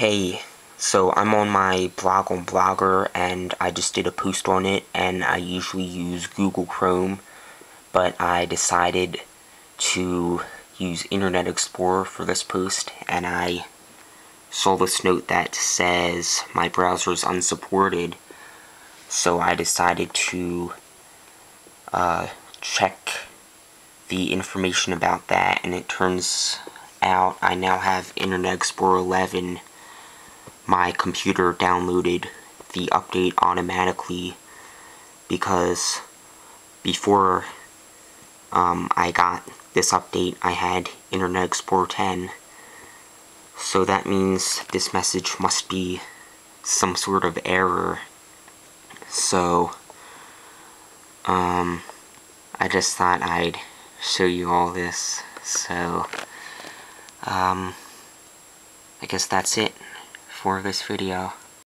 Hey, so I'm on my blog on Blogger and I just did a post on it and I usually use Google Chrome but I decided to use Internet Explorer for this post and I saw this note that says my browser is unsupported so I decided to uh, check the information about that and it turns out I now have Internet Explorer 11 my computer downloaded the update automatically because before um, I got this update I had Internet Explorer 10 so that means this message must be some sort of error. So um, I just thought I'd show you all this. So um, I guess that's it for this video.